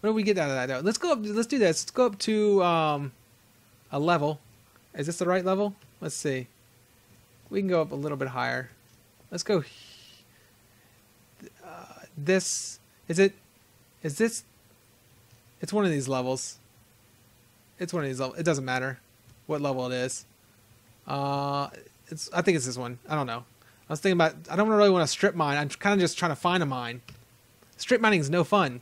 What do we get out of that though? Let's go up. Let's do this. Let's go up to um, a level. Is this the right level? Let's see. We can go up a little bit higher. Let's go. Uh, this is it. Is this? It's one of these levels. It's one of these levels. It doesn't matter what level it is. Uh, it's. I think it's this one. I don't know. I was thinking about. I don't really want to strip mine. I'm kind of just trying to find a mine. Strip mining is no fun.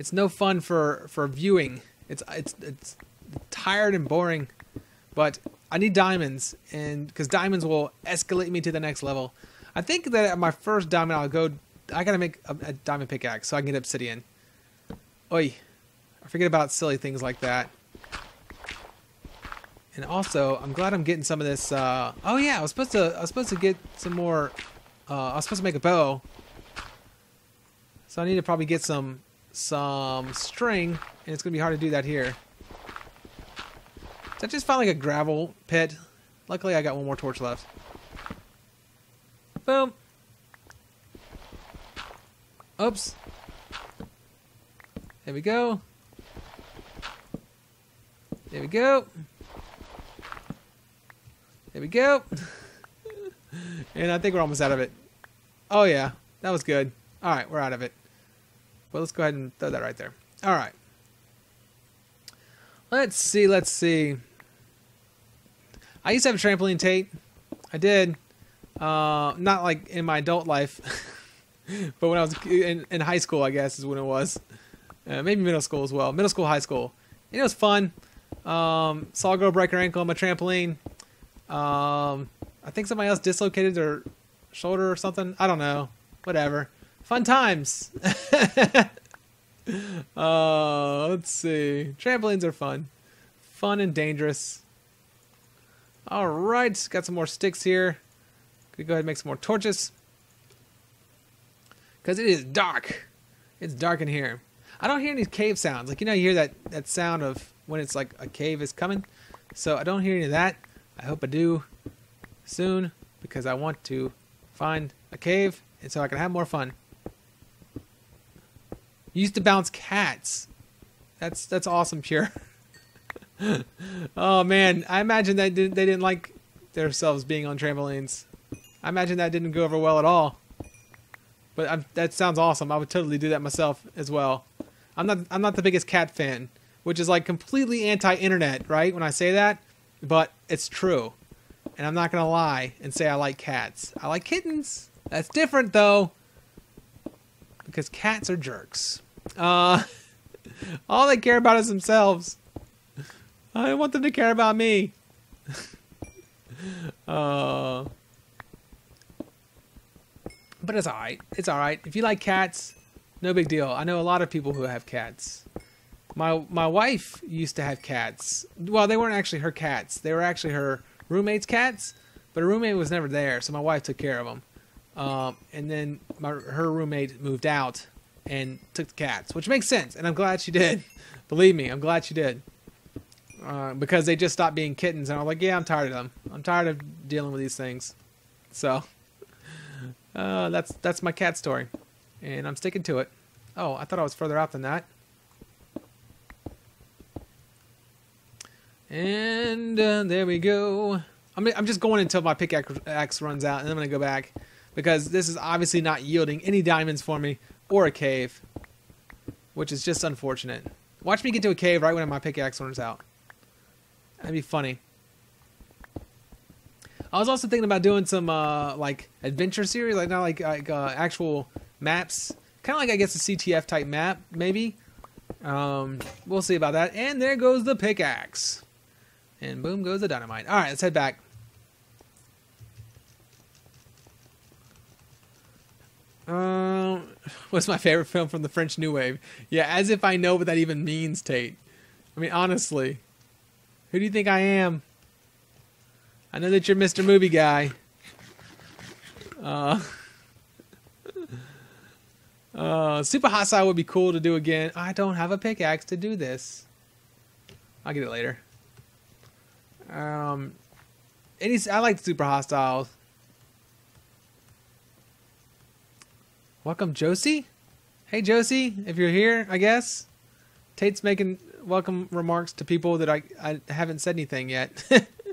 It's no fun for for viewing. It's it's it's tired and boring. But I need diamonds, and because diamonds will escalate me to the next level. I think that at my first diamond, I'll go. I gotta make a, a diamond pickaxe so I can get obsidian. Oi, I forget about silly things like that. And also, I'm glad I'm getting some of this. Uh, oh yeah, I was supposed to. I was supposed to get some more. Uh, I was supposed to make a bow. So I need to probably get some some string, and it's gonna be hard to do that here. So I just found like a gravel pit. Luckily, I got one more torch left. Boom. Oops. There we go. There we go. There we go. and I think we're almost out of it. Oh yeah, that was good. All right, we're out of it. Well, let's go ahead and throw that right there. All right. Let's see, let's see. I used to have a trampoline, Tate. I did. Uh, not like in my adult life, but when I was in, in, high school, I guess is when it was. Uh, maybe middle school as well. Middle school, high school. And it was fun. Um, saw a girl break her ankle on my trampoline. Um, I think somebody else dislocated their shoulder or something. I don't know. Whatever. Fun times. uh, let's see. Trampolines are fun. Fun and dangerous. Alright, got some more sticks here. Could go ahead and make some more torches. Because it is dark. It's dark in here. I don't hear any cave sounds. Like, you know, you hear that, that sound of when it's like a cave is coming. So I don't hear any of that. I hope I do soon because I want to find a cave and so I can have more fun. Used to bounce cats. That's that's awesome, pure. oh man, I imagine that they didn't like themselves being on trampolines. I imagine that didn't go over well at all. But I'm, that sounds awesome. I would totally do that myself as well. I'm not I'm not the biggest cat fan, which is like completely anti-internet, right? When I say that, but it's true. And I'm not gonna lie and say I like cats. I like kittens. That's different though, because cats are jerks. Uh, all they care about is themselves. I don't want them to care about me. uh, but it's alright. It's alright. If you like cats, no big deal. I know a lot of people who have cats. My my wife used to have cats. Well, they weren't actually her cats. They were actually her roommate's cats, but her roommate was never there, so my wife took care of them. Um, and then my, her roommate moved out and took the cats, which makes sense, and I'm glad she did. Believe me, I'm glad she did. Uh, because they just stopped being kittens, and I was like, yeah, I'm tired of them. I'm tired of dealing with these things. So uh, that's that's my cat story, and I'm sticking to it. Oh, I thought I was further out than that. And uh, there we go. I'm, I'm just going until my pickaxe runs out, and then I'm going to go back. Because this is obviously not yielding any diamonds for me, or a cave. Which is just unfortunate. Watch me get to a cave right when my pickaxe runs out. That'd be funny. I was also thinking about doing some uh, like adventure series, like not like like uh, actual maps, kind of like I guess a CTF type map, maybe. Um, we'll see about that. And there goes the pickaxe, and boom goes the dynamite. All right, let's head back. Uh, what's my favorite film from the French New Wave? Yeah, as if I know what that even means, Tate. I mean, honestly. Who do you think I am? I know that you're Mr. Movie Guy. Uh, uh, Super Hostile would be cool to do again. I don't have a pickaxe to do this. I'll get it later. Um, any, I like Super Hostile. Welcome, Josie. Hey Josie, if you're here, I guess. Tate's making welcome remarks to people that I, I haven't said anything yet.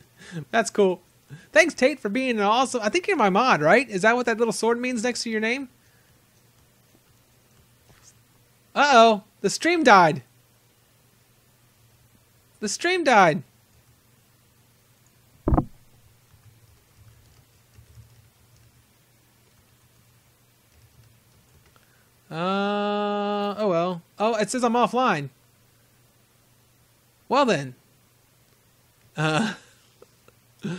That's cool. Thanks, Tate, for being an awesome. I think you're my mod, right? Is that what that little sword means next to your name? Uh oh, the stream died. The stream died. Uh oh well. Oh, it says I'm offline. Well then. Uh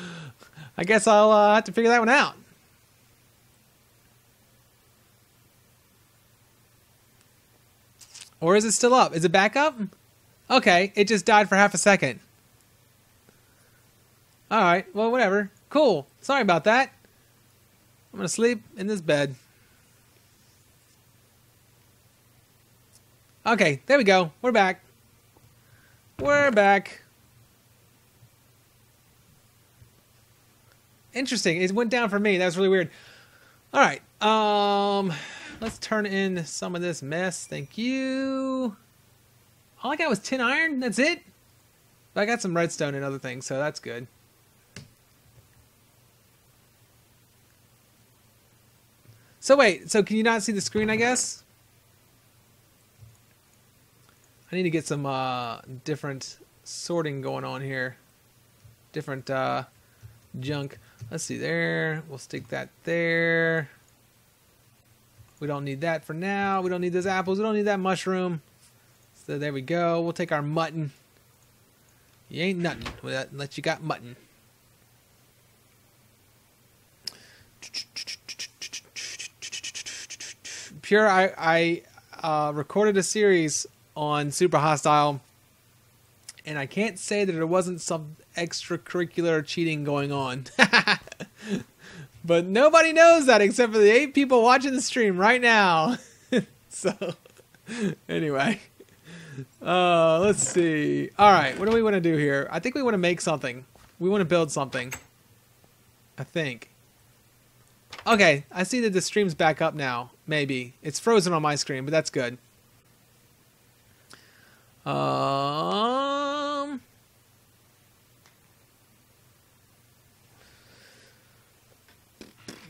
I guess I'll uh, have to figure that one out. Or is it still up? Is it back up? Okay, it just died for half a second. Alright, well, whatever. Cool. Sorry about that. I'm gonna sleep in this bed. Okay, there we go. We're back. We're back. Interesting. It went down for me. That was really weird. All right. Um, let's turn in some of this mess. Thank you. All I got was tin iron. That's it. But I got some redstone and other things, so that's good. So wait, so can you not see the screen, I guess? I need to get some uh, different sorting going on here. Different uh, junk. Let's see there. We'll stick that there. We don't need that for now. We don't need those apples. We don't need that mushroom. So there we go. We'll take our mutton. You ain't nothing unless you got mutton. Pure, I, I uh, recorded a series on Super Hostile, and I can't say that there wasn't some extracurricular cheating going on. but nobody knows that except for the eight people watching the stream right now. so, anyway. Uh, let's see. All right, what do we want to do here? I think we want to make something. We want to build something. I think. Okay, I see that the stream's back up now. Maybe. It's frozen on my screen, but that's good. Um,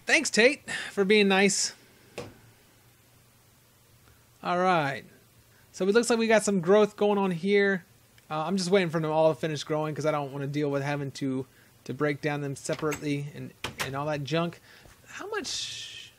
thanks, Tate, for being nice. All right. So it looks like we got some growth going on here. Uh, I'm just waiting for them all to finish growing because I don't want to deal with having to to break down them separately and and all that junk. How much?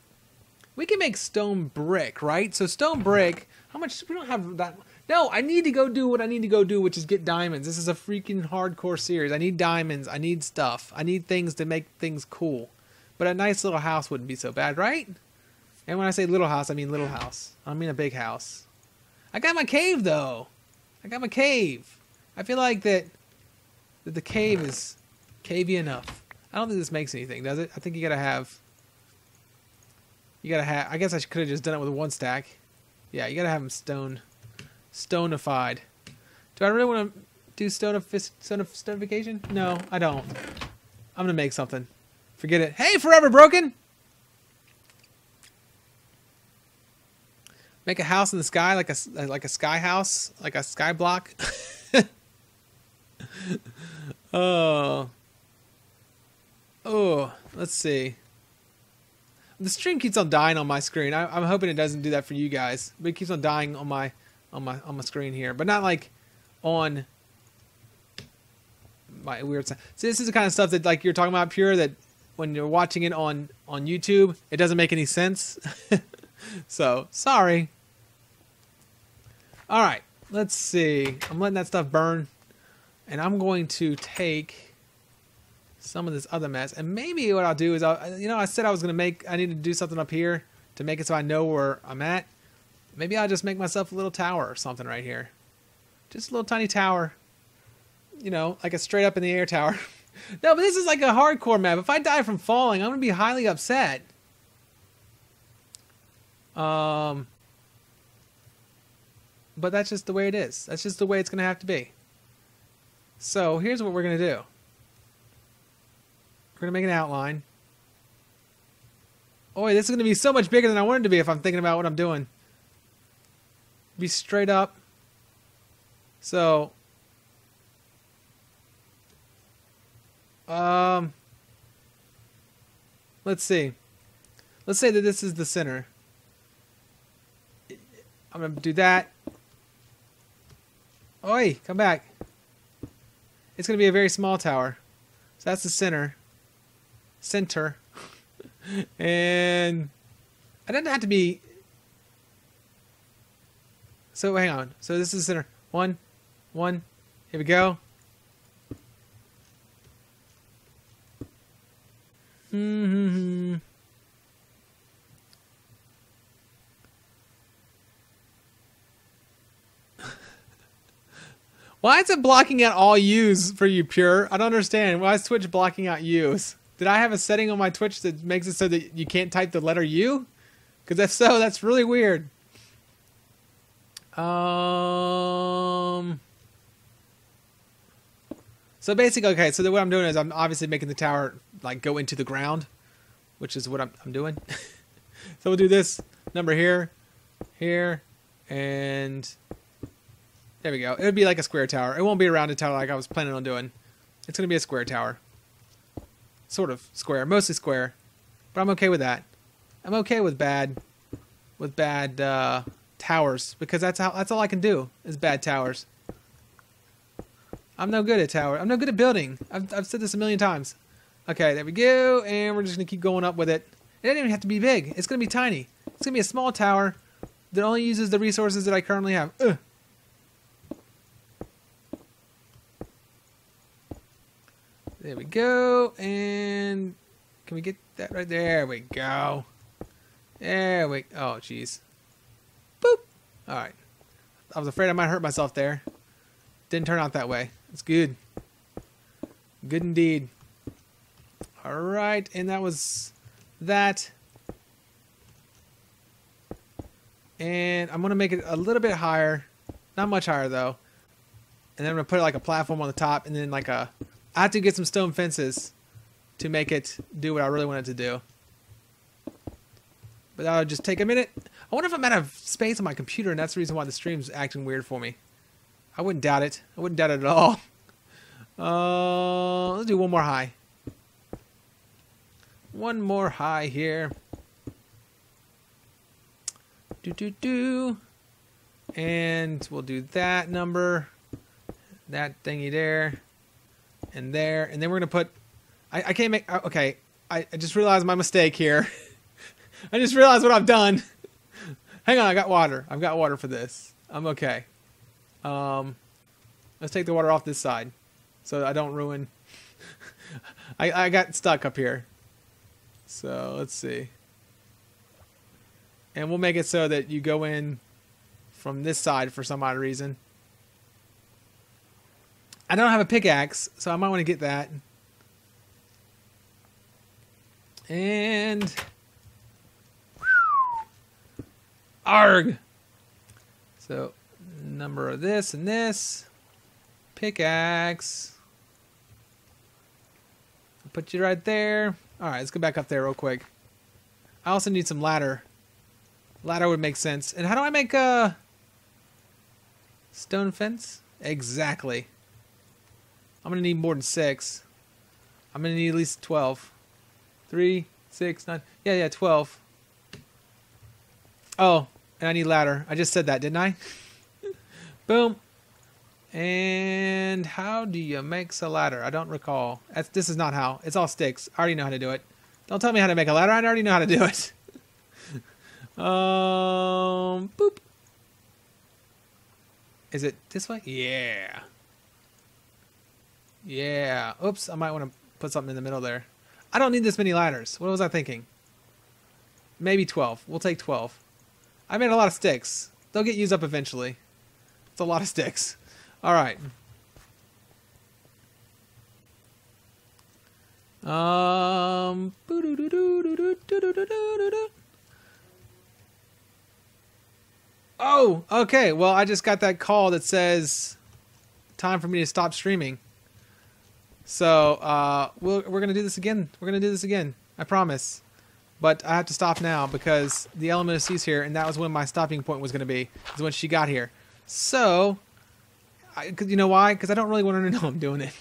We can make stone brick, right? So stone brick. How much? We don't have that. No, I need to go do what I need to go do, which is get diamonds. This is a freaking hardcore series. I need diamonds. I need stuff. I need things to make things cool. But a nice little house wouldn't be so bad, right? And when I say little house, I mean little house. I mean a big house. I got my cave though. I got my cave. I feel like that that the cave is cavey enough. I don't think this makes anything, does it? I think you gotta have. You gotta have. I guess I could have just done it with one stack. Yeah, you gotta have them stone. Stonified. Do I really want to do stonif stonification? No, I don't. I'm gonna make something. Forget it. Hey, Forever Broken! Make a house in the sky, like a uh, like a sky house, like a sky block. oh, oh. Let's see. The stream keeps on dying on my screen. I, am hoping it doesn't do that for you guys, but it keeps on dying on my on my on my screen here, but not like on my weird. So this is the kind of stuff that like you're talking about pure that when you're watching it on on YouTube, it doesn't make any sense. so sorry. All right, let's see. I'm letting that stuff burn, and I'm going to take some of this other mess. And maybe what I'll do is, I'll, you know, I said I was gonna make. I need to do something up here to make it so I know where I'm at. Maybe I'll just make myself a little tower or something right here. Just a little tiny tower. You know, like a straight up in the air tower. no, but this is like a hardcore map. If I die from falling, I'm going to be highly upset. Um, but that's just the way it is. That's just the way it's going to have to be. So here's what we're going to do. We're going to make an outline. Oh, this is going to be so much bigger than I wanted to be if I'm thinking about what I'm doing. Be straight up. So, um, let's see. Let's say that this is the center. I'm gonna do that. Oi, come back. It's gonna be a very small tower. So that's the center. Center. and I doesn't have to be so hang on. So this is center. One, one. Here we go. Why is it blocking out all U's for you, Pure? I don't understand. Why is Twitch blocking out U's? Did I have a setting on my Twitch that makes it so that you can't type the letter U? Because if so, that's really weird. Um. So basically, okay. So what I'm doing is I'm obviously making the tower like go into the ground, which is what I'm, I'm doing. so we'll do this number here, here, and there we go. It would be like a square tower. It won't be a rounded tower like I was planning on doing. It's gonna be a square tower, sort of square, mostly square, but I'm okay with that. I'm okay with bad, with bad uh, towers because that's how that's all I can do is bad towers. I'm no good at tower. I'm no good at building. I've I've said this a million times. Okay, there we go, and we're just gonna keep going up with it. It doesn't even have to be big. It's gonna be tiny. It's gonna be a small tower that only uses the resources that I currently have. Ugh. There we go, and can we get that right there? There we go. There we. Oh, jeez. All right. I was afraid I might hurt myself there. Didn't turn out that way. It's good. Good indeed. All right, and that was that. And I'm going to make it a little bit higher. Not much higher, though. And then I'm going to put like a platform on the top and then like a... I have to get some stone fences to make it do what I really want it to do. But that'll just take a minute. I wonder if I'm out of space on my computer, and that's the reason why the stream's acting weird for me. I wouldn't doubt it. I wouldn't doubt it at all. Uh, let's do one more high. One more high here. Do do do. And we'll do that number, that thingy there, and there, and then we're gonna put. I, I can't make. Okay, I, I just realized my mistake here. I just realized what I've done. Hang on, I got water. I've got water for this. I'm okay. Um, let's take the water off this side so I don't ruin. I, I got stuck up here. So let's see. And we'll make it so that you go in from this side for some odd reason. I don't have a pickaxe, so I might want to get that. And Arg! So, number of this and this. Pickaxe. Put you right there. Alright, let's go back up there real quick. I also need some ladder. Ladder would make sense. And how do I make a stone fence? Exactly. I'm going to need more than six. I'm going to need at least 12. Three, six, nine. Yeah, yeah, 12. Oh, and I need ladder. I just said that, didn't I? Boom. And how do you make a ladder? I don't recall. That's, this is not how. It's all sticks. I already know how to do it. Don't tell me how to make a ladder. I already know how to do it. um, boop. Is it this way? Yeah. Yeah. Oops, I might want to put something in the middle there. I don't need this many ladders. What was I thinking? Maybe 12. We'll take 12. I made a lot of sticks. They'll get used up eventually. It's a lot of sticks. All right. Um. Oh, okay. Well, I just got that call that says time for me to stop streaming. So, uh, we're, we're going to do this again. We're going to do this again. I promise. But I have to stop now because the element of C's here, and that was when my stopping point was going to be, is when she got here. So, I, you know why? Because I don't really want her to know I'm doing it.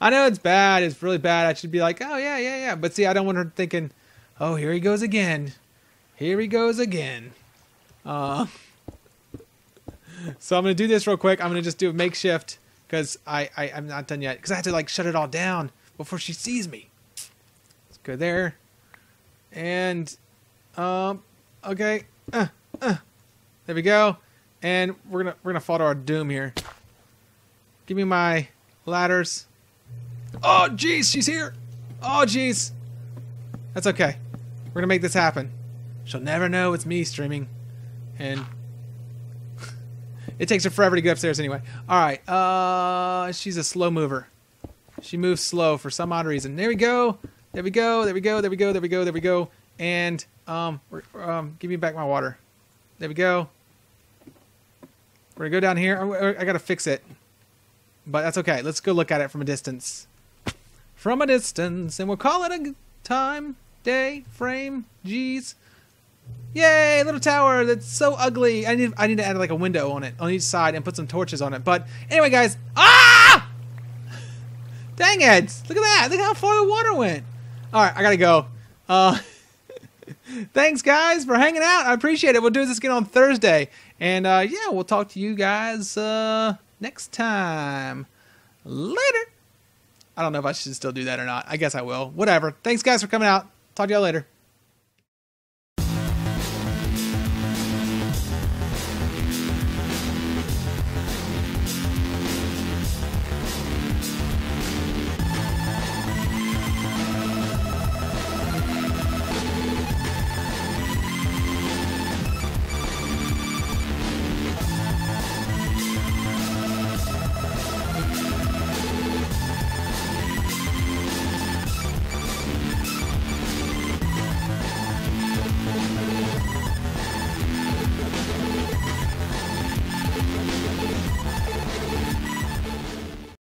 I know it's bad. It's really bad. I should be like, oh yeah, yeah, yeah. But see, I don't want her thinking, oh, here he goes again. Here he goes again. Uh, so I'm gonna do this real quick. I'm gonna just do a makeshift because I, I I'm not done yet because I have to like shut it all down before she sees me. Let's go there, and um, okay, uh, uh, there we go, and we're gonna we're gonna fall to our doom here. Give me my ladders. Oh jeez, she's here. Oh jeez, that's okay. We're gonna make this happen. She'll never know it's me streaming, and it takes her forever to get upstairs anyway. All right. Uh, she's a slow mover. She moves slow for some odd reason. There we go. There we go. There we go. There we go. There we go. There we go. And um, um, give me back my water. There we go. We're gonna go down here. I, I gotta fix it, but that's okay. Let's go look at it from a distance. From a distance, and we'll call it a time, day, frame, Jeez. Yay, little tower that's so ugly. I need I need to add like a window on it on each side and put some torches on it. But anyway, guys, ah! Dang it! Look at that! Look how far the water went. All right, I gotta go. Uh, thanks, guys, for hanging out. I appreciate it. We'll do this again on Thursday, and uh, yeah, we'll talk to you guys uh, next time. Later. I don't know if I should still do that or not. I guess I will. Whatever. Thanks, guys, for coming out. Talk to y'all later.